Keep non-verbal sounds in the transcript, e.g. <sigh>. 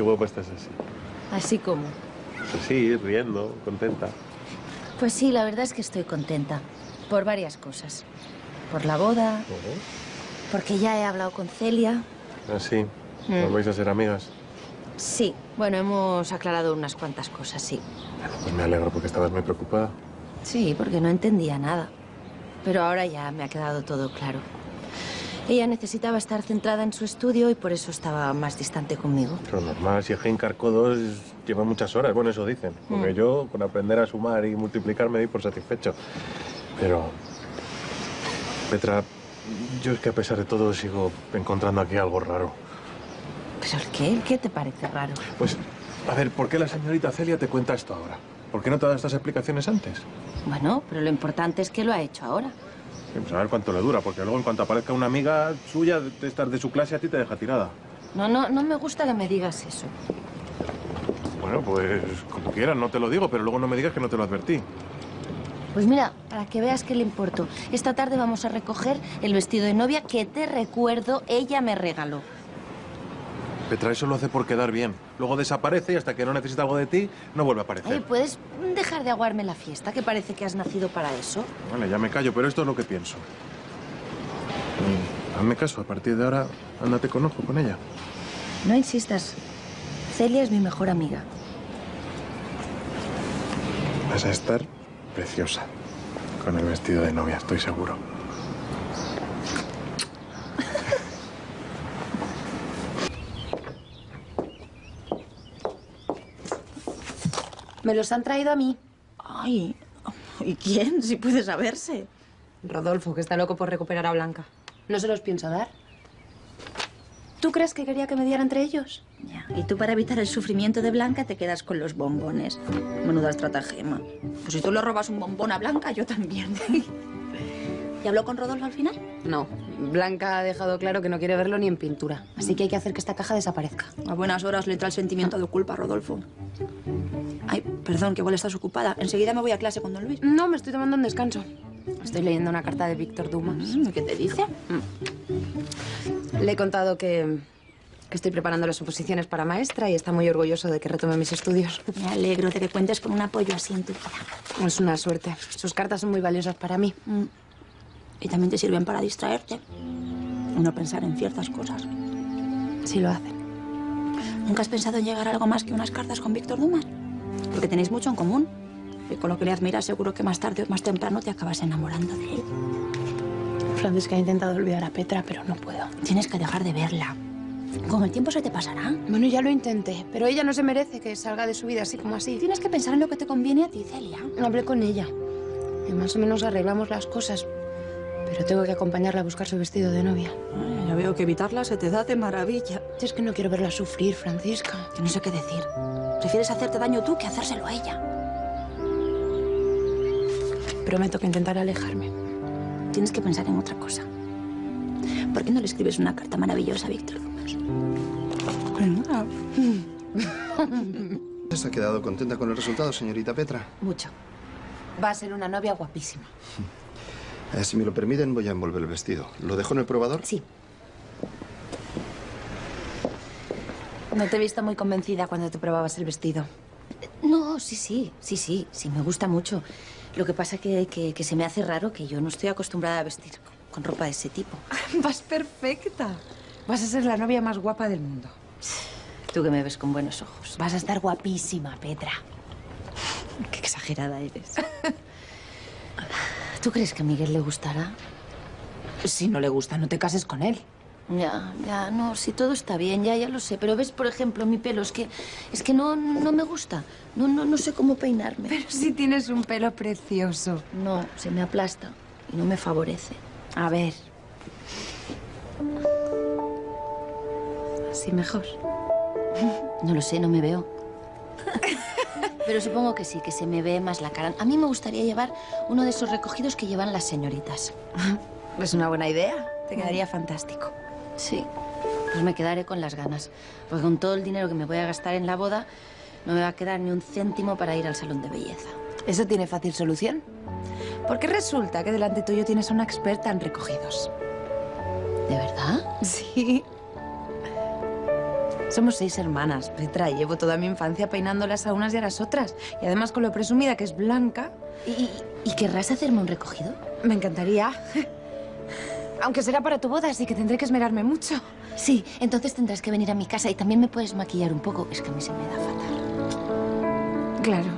Qué guapa estás así. Así como. Pues sí, riendo, contenta. Pues sí, la verdad es que estoy contenta. Por varias cosas. Por la boda, porque ya he hablado con Celia. Ah, sí. Mm. ¿Os vais a ser amigas? Sí, bueno, hemos aclarado unas cuantas cosas, sí. Pues me alegro porque estabas muy preocupada. Sí, porque no entendía nada. Pero ahora ya me ha quedado todo claro. Ella necesitaba estar centrada en su estudio y por eso estaba más distante conmigo. Pero normal, si es que encarcó dos, lleva muchas horas. Bueno, eso dicen. Porque Mm. yo, con aprender a sumar y multiplicar, me di por satisfecho. Pero... Petra, yo es que a pesar de todo sigo encontrando aquí algo raro. ¿Pero el qué? ¿El qué te parece raro? Pues, a ver, ¿por qué la señorita Celia te cuenta esto ahora? ¿Por qué no te da estas explicaciones antes? Bueno, pero lo importante es que lo ha hecho ahora. Pues a ver cuánto le dura, porque luego en cuanto aparezca una amiga suya de de su clase, a ti te deja tirada. No, no, no me gusta que me digas eso. Bueno, pues como quieras, no te lo digo, pero luego no me digas que no te lo advertí. Pues mira, para que veas que le importo, esta tarde vamos a recoger el vestido de novia que te recuerdo ella me regaló. Petra, eso lo hace por quedar bien. Luego desaparece y hasta que no necesita algo de ti, no vuelve a aparecer. Oye, ¿puedes dejar de aguarme la fiesta? Que parece que has nacido para eso. Vale, ya me callo, pero esto es lo que pienso. Mm, Hazme caso, a partir de ahora, ándate con ojo con ella. No insistas. Celia es mi mejor amiga. Vas a estar preciosa con el vestido de novia, estoy seguro. Me los han traído a mí. Ay, ¿y quién? Si puede saberse. Rodolfo, que está loco por recuperar a Blanca. No se los pienso dar. ¿Tú crees que quería que me diera entre ellos? Ya, Y tú para evitar el sufrimiento de Blanca te quedas con los bombones. Menuda estratagema. Pues si tú le robas un bombón a Blanca, yo también. <laughs> ¿Y habló con Rodolfo al final? No. Blanca ha dejado claro que no quiere verlo ni en pintura. Así que hay que hacer que esta caja desaparezca. A buenas horas le trae el sentimiento de culpa a Rodolfo. Ay, perdón, que igual estás ocupada. Enseguida me voy a clase con don Luis. No, me estoy tomando un descanso. Estoy leyendo una carta de Víctor Dumas. Mm, ¿Qué te dice? Le he contado que, que estoy preparando las oposiciones para maestra y está muy orgulloso de que retome mis estudios. Me alegro de que cuentes con un apoyo así en tu vida. Es una suerte. Sus cartas son muy valiosas para mí. Mm. Y también te sirven para distraerte. Y no pensar en ciertas cosas. Sí lo hacen. ¿Nunca has pensado en llegar a algo más que unas cartas con Víctor Dumas? Porque tenéis mucho en común. Y con lo que le admiras, seguro que más tarde o más temprano te acabas enamorando de él. Francisca ha intentado olvidar a Petra, pero no puedo. Tienes que dejar de verla. Con el tiempo se te pasará. Bueno, ya lo intenté, pero ella no se merece que salga de su vida así como así. Tienes que pensar en lo que te conviene a ti, Celia. Hablé con ella y más o menos arreglamos las cosas, pero tengo que acompañarla a buscar su vestido de novia. Ay, ya veo que evitarla se te da de maravilla. Es que no quiero verla sufrir, Francisca. Que no sé qué decir. Prefieres hacerte daño tú que hacérselo a ella. Prometo que intentaré alejarme. Tienes que pensar en otra cosa. ¿Por qué no le escribes una carta maravillosa a Víctor Dumas? <laughs> ¿Se ha quedado contenta con el resultado, señorita Petra? Mucho. Va a ser una novia guapísima. <laughs> Eh, si me lo permiten, voy a envolver el vestido. ¿Lo dejo en el probador? Sí. No te he visto muy convencida cuando te probabas el vestido. No, sí, sí, sí, sí, sí, me gusta mucho. Lo que pasa que, que, que se me hace raro que yo no estoy acostumbrada a vestir con, con ropa de ese tipo. <laughs> Vas perfecta. Vas a ser la novia más guapa del mundo. Tú que me ves con buenos ojos. Vas a estar guapísima, Petra. Qué exagerada eres. <laughs> ¿Tú crees que a Miguel le gustará? Si no le gusta, no te cases con él. Ya, ya, no, si todo está bien, ya, ya lo sé. Pero ves, por ejemplo, mi pelo, es que, es que no, no me gusta. No, no, no sé cómo peinarme. Pero si tienes un pelo precioso. No, se me aplasta y no me favorece. A ver. Así mejor. No lo sé, no me veo. <laughs> Pero supongo que sí, que se me ve más la cara. A mí me gustaría llevar uno de esos recogidos que llevan las señoritas. <laughs> Es una buena idea. Te quedaría fantástico. Sí. Pues me quedaré con las ganas. Porque con todo el dinero que me voy a gastar en la boda, no me va a quedar ni un céntimo para ir al salón de belleza. Eso tiene fácil solución. Porque resulta que delante tuyo tienes a una experta en recogidos. ¿De verdad? Sí. Somos seis hermanas, Petra, y llevo toda mi infancia peinándolas a unas y a las otras. Y además con lo presumida que es blanca. ¿Y, y querrás hacerme un recogido? Me encantaría. Aunque será para tu boda, así que tendré que esmerarme mucho. Sí, entonces tendrás que venir a mi casa y también me puedes maquillar un poco. Es que a mí se me da fatal. Claro.